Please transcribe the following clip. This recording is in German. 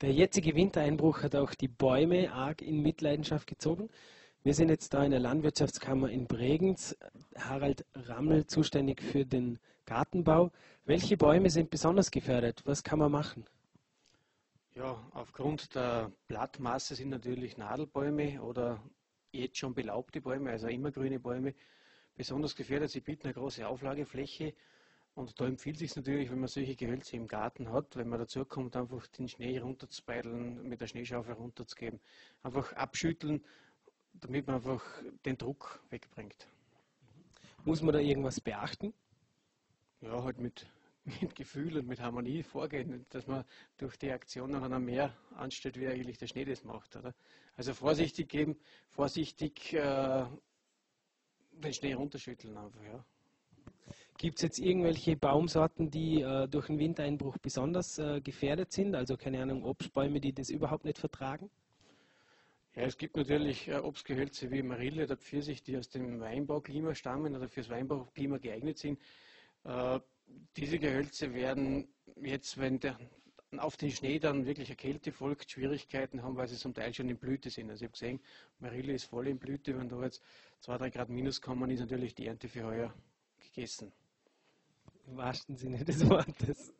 Der jetzige Wintereinbruch hat auch die Bäume arg in Mitleidenschaft gezogen. Wir sind jetzt da in der Landwirtschaftskammer in Bregenz. Harald Rammel zuständig für den Gartenbau. Welche Bäume sind besonders gefährdet? Was kann man machen? Ja, aufgrund der Blattmasse sind natürlich Nadelbäume oder jetzt schon belaubte Bäume, also immergrüne Bäume, besonders gefährdet. Sie bieten eine große Auflagefläche und da empfiehlt es sich natürlich, wenn man solche Gehölze im Garten hat, wenn man dazu kommt, einfach den Schnee runterzubeideln, mit der Schneeschaufel runterzugeben. Einfach abschütteln, damit man einfach den Druck wegbringt. Muss man da irgendwas beachten? Ja, halt mit, mit Gefühl und mit Harmonie vorgehen, dass man durch die Aktion dann mehr anstellt, wie eigentlich der Schnee das macht. Oder? Also vorsichtig geben, vorsichtig äh, den Schnee runterschütteln einfach, ja. Gibt es jetzt irgendwelche Baumsorten, die äh, durch den Wintereinbruch besonders äh, gefährdet sind? Also keine Ahnung, Obstbäume, die das überhaupt nicht vertragen? Ja, es gibt natürlich äh, Obstgehölze wie Marille oder Pfirsich, die aus dem Weinbauklima stammen oder fürs Weinbauklima geeignet sind. Äh, diese Gehölze werden jetzt, wenn der, auf den Schnee dann wirklich eine Kälte folgt, Schwierigkeiten haben, weil sie zum Teil schon in Blüte sind. Also ich habe gesehen, Marille ist voll in Blüte, wenn da jetzt 2-3 Grad minus kommen, ist natürlich die Ernte für heuer gegessen im wahrsten Sinne des Wortes.